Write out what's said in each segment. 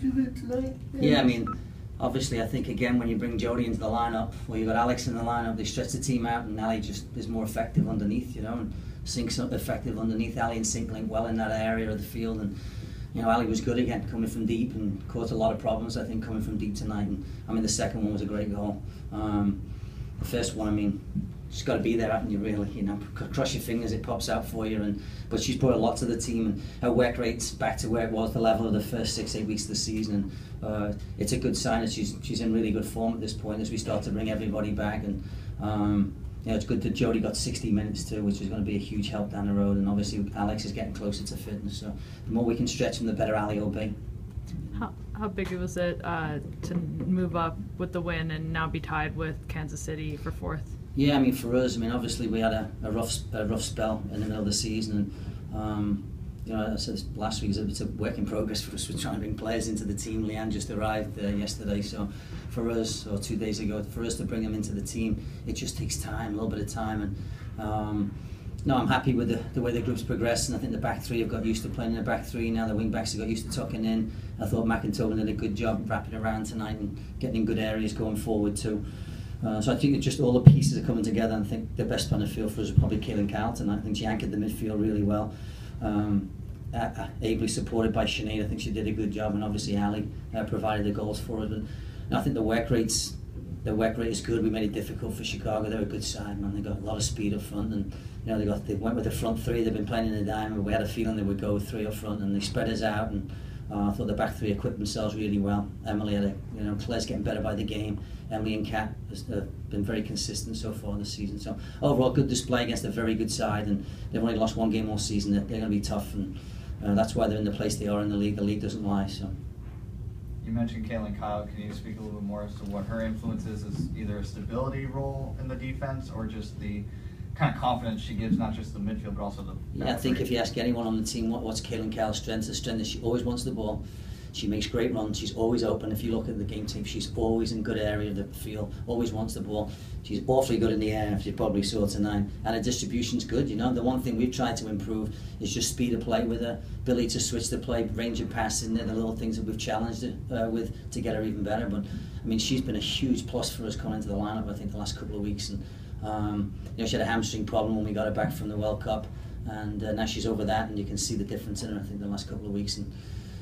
You tonight? Yeah, I mean, obviously, I think again when you bring Jodie into the lineup, well, you got Alex in the lineup, they stretch the team out, and Ali just is more effective underneath, you know, and Sink's up effective underneath. Ali and Sink link well in that area of the field, and you know, Ali was good again, coming from deep and caused a lot of problems. I think coming from deep tonight, and I mean, the second one was a great goal. Um, the first one, I mean, just got to be there, haven't you? Really, you know, cross your fingers, it pops out for you. And but she's brought a lot to the team, and her work rate's back to where it was the level of the first six, eight weeks of the season. And uh, it's a good sign that she's she's in really good form at this point as we start to bring everybody back. And um, you know, it's good that Jodie got 60 minutes too, which is going to be a huge help down the road. And obviously, Alex is getting closer to fitness. So the more we can stretch him, the better Ali will be. How, how big was it uh, to move up with the win and now be tied with Kansas City for fourth? Yeah, I mean for us, I mean obviously we had a, a rough a rough spell in the middle of the season, and um, you know I said last week it's a work in progress for us. We're trying to bring players into the team. Leanne just arrived uh, yesterday, so for us or two days ago, for us to bring them into the team, it just takes time, a little bit of time, and. Um, no, I'm happy with the, the way the group's progressed, and I think the back three have got used to playing in the back three now. The wing backs have got used to tucking in. I thought Tobin did a good job wrapping around tonight and getting in good areas going forward too. Uh, so I think it's just all the pieces are coming together. And I think the best on of field for us is probably Kaylyn Carlton. I think she anchored the midfield really well. Um, uh, ably supported by Sinead. I think she did a good job, and obviously Ali uh, provided the goals for us. But I think the work rates, the work rate is good. We made it difficult for Chicago. They're a good side, man. They got a lot of speed up front, and you know they got they went with the front three. They've been playing in the diamond. We had a feeling they would go three up front, and they spread us out and uh, I thought the back three equipped themselves really well. Emily had a, you know, Claire's getting better by the game. Emily and Kat have uh, been very consistent so far in the season. So overall, good display against a very good side, and they've only lost one game all season. They're, they're going to be tough, and uh, that's why they're in the place they are in the league. The league doesn't lie. So. You mentioned Kaylyn Kyle. Can you speak a little bit more as to what her influence is as either a stability role in the defense or just the kind of confidence she gives not just the midfield but also the yeah I think if you ask anyone on the team what, what's Kaylyn Kyle's strength the strength is she always wants the ball. She makes great runs. She's always open. If you look at the game tape she's always in good area of the field always wants the ball. She's awfully good in the air if you probably saw tonight. And her distribution's good you know. The one thing we've tried to improve is just speed of play with her ability to switch the play range of passing and the little things that we've challenged her uh, with to get her even better. But I mean she's been a huge plus for us coming into the lineup I think the last couple of weeks. And um, you know, she had a hamstring problem when we got her back from the World Cup, and uh, now she's over that, and you can see the difference in her. I think the last couple of weeks, and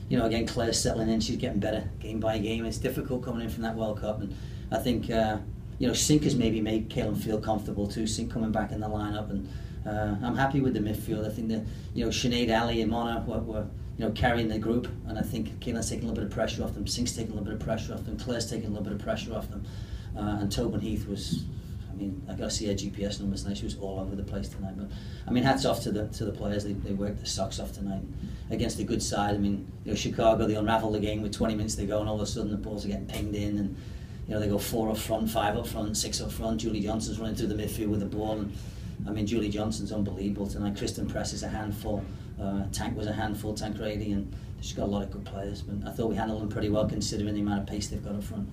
you know, again, Claire's settling in. She's getting better game by game. It's difficult coming in from that World Cup, and I think uh, you know, Sink has maybe made Kaylyn feel comfortable too. Sink coming back in the lineup, and uh, I'm happy with the midfield. I think that you know, Sinead, Ali, and Mana were, were you know, carrying the group, and I think Kaylyn's taking a little bit of pressure off them. Sink's taking a little bit of pressure off them. Claire's taking a little bit of pressure off them, uh, and Tobin Heath was I mean, I got to see her GPS numbers now. She was all over the place tonight. But I mean, hats off to the to the players. They, they worked their socks off tonight against a good side. I mean, you know, Chicago they unravel the game with 20 minutes to go, and all of a sudden the balls are getting pinged in, and you know they go four up front, five up front, six up front. Julie Johnston's running through the midfield with the ball, and I mean, Julie Johnston's unbelievable tonight. Christen Press is a handful. Uh, Tank was a handful. Tank Grady, and she's got a lot of good players. But I thought we handled them pretty well considering the amount of pace they've got up front.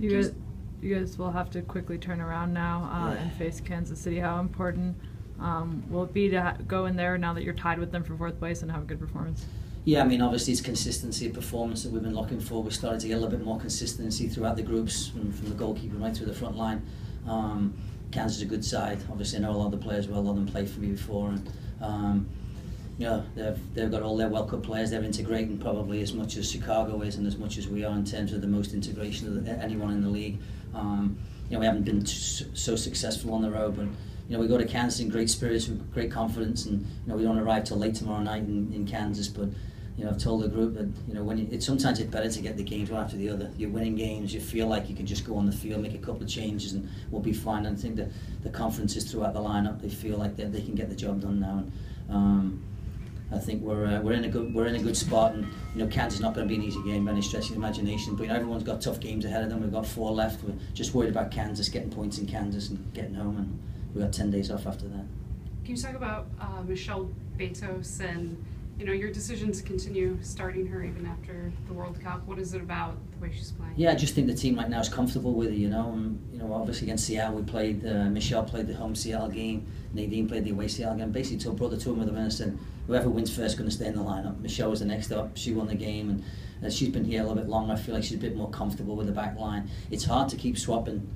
You you guys will have to quickly turn around now uh, and face Kansas City. How important um, will it be to go in there now that you're tied with them for fourth place and have a good performance? Yeah, I mean, obviously it's consistency of performance that we've been looking for. We started to get a little bit more consistency throughout the groups, from, from the goalkeeper right through the front line. Um, Kansas is a good side. Obviously, I know a lot of the players well. A lot of them played for me before, and um, you know, they've, they've got all their World Cup players. They're integrating probably as much as Chicago is and as much as we are in terms of the most integration of the, anyone in the league. Um, you know, we haven't been so successful on the road, but you know, we go to Kansas in great spirits, with great confidence, and you know, we don't arrive till late tomorrow night in, in Kansas. But you know, I've told the group that you know, when you, it sometimes it's better to get the games one after the other. You're winning games, you feel like you can just go on the field, make a couple of changes, and we'll be fine. And I think that the conferences throughout the lineup, they feel like they they can get the job done now. And, I think we're uh, we're in a good we're in a good spot, and you know Kansas is not going to be an easy game by any stretch of the imagination. But you know, everyone's got tough games ahead of them. We've got four left. We're just worried about Kansas getting points in Kansas and getting home, and we've got ten days off after that. Can you talk about uh, Michelle Betos and you know, your decision to continue starting her even after the World Cup. What is it about the way she's playing? Yeah, I just think the team right now is comfortable with her, you know. And, you know, obviously against Seattle, we played, uh, Michelle played the home Seattle game, Nadine played the away Seattle game. Basically, told, two of them with them and whoever wins first is going to stay in the lineup. Michelle was the next up, she won the game, and uh, she's been here a little bit longer. I feel like she's a bit more comfortable with the back line. It's hard to keep swapping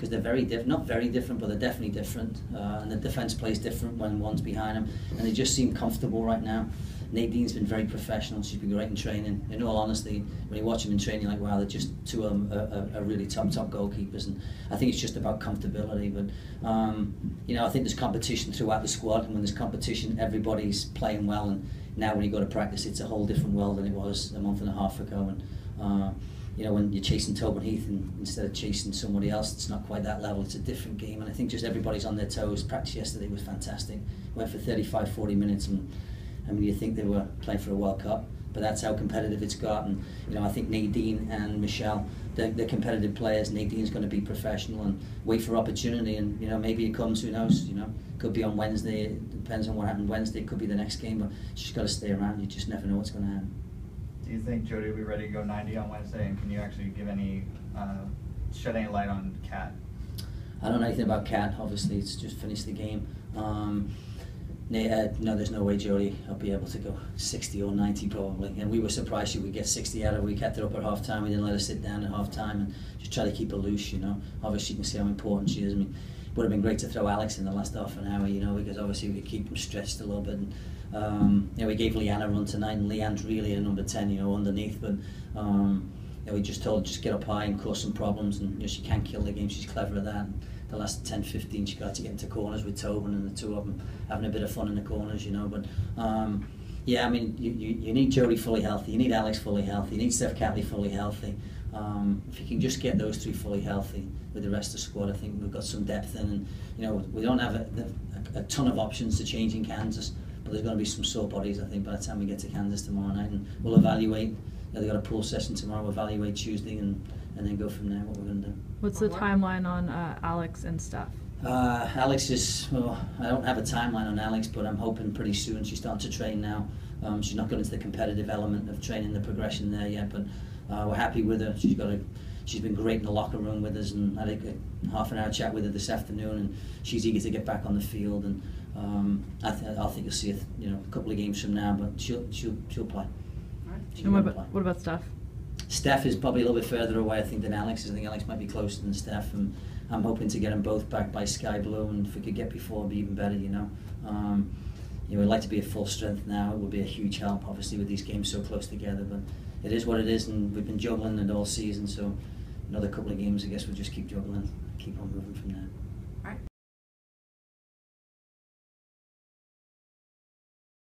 because they're very different, not very different, but they're definitely different. Uh, and the defence plays different when one's behind them, and they just seem comfortable right now. Nadine's been very professional. She's been great in training. In all honesty, when you watch them in training, like wow, they're just two of them are, are, are really top top goalkeepers. And I think it's just about comfortability. But um, you know, I think there's competition throughout the squad, and when there's competition, everybody's playing well. And now when you go to practice, it's a whole different world than it was a month and a half ago. And uh, you know, when you're chasing Tobin Heath and instead of chasing somebody else, it's not quite that level. It's a different game, and I think just everybody's on their toes. Practice yesterday was fantastic. Went for 35, 40 minutes, and I mean, you think they were playing for a World Cup, but that's how competitive it's got. And you know, I think Nadine and Michelle, they're, they're competitive players. Nadine's going to be professional and wait for opportunity, and you know, maybe it comes. Who knows? You know, could be on Wednesday. It depends on what happened Wednesday. It could be the next game, but she's got to stay around. You just never know what's going to happen. Do you think Jodie will be ready to go 90 on Wednesday? And can you actually give any, uh, shed any light on Cat? I don't know anything about Cat. Obviously, it's just finished the game. Um, na- uh, no, there's no way Jodie will be able to go 60 or 90 probably. And we were surprised she would get 60 out of her. We kept her up at half time. We didn't let her sit down at half time and just try to keep her loose, you know. Obviously, you can see how important she is. I mean, it would have been great to throw Alex in the last half an hour, you know, because obviously we could keep them stretched a little bit. And, um, you know, we gave Leanne a run tonight, and Leanne's really a number 10, you know, underneath. But um, you know, we just told her just get up high and cause some problems. And you know, she can kill the game. She's clever at that. And the last 10, 15, she got to get into corners with Tobin and the two of them having a bit of fun in the corners, you know. But um, yeah, I mean, you, you, you need Jodie fully healthy. You need Alex fully healthy. You need Steph Catley fully healthy. Um, if you can just get those three fully healthy with the rest of the squad, I think we've got some depth in. And you know, we don't have a, a, a ton of options to change in Kansas, but there's going to be some sore bodies, I think, by the time we get to Kansas tomorrow night, and we'll evaluate. You know, they've got a pool session tomorrow. We'll evaluate Tuesday, and, and then go from there. What we're going to do. What's the timeline on uh, Alex and stuff? Uh, Alex is, well, I don't have a timeline on Alex, but I'm hoping pretty soon she's starting to train now. Um, she's not got into the competitive element of training, the progression there yet, but uh, we're happy with her. She's got a, she's been great in the locker room with us, and I had a half an hour chat with her this afternoon, and she's eager to get back on the field. And um, I, th- I think you'll see her, you know, a couple of games from now, but she'll she'll she'll play. She's And what about, play. what about Steph? Steph is probably a little bit further away, I think, than Alex. I think Alex might be closer than Steph, and I'm hoping to get them both back by Sky Blue. And if we could get before, it'd be even better, you know. Um, you know, we'd like to be at full strength now. It would be a huge help, obviously, with these games so close together. But it is what it is, and we've been juggling it all season. So another couple of games, I guess we'll just keep juggling, keep on moving from there.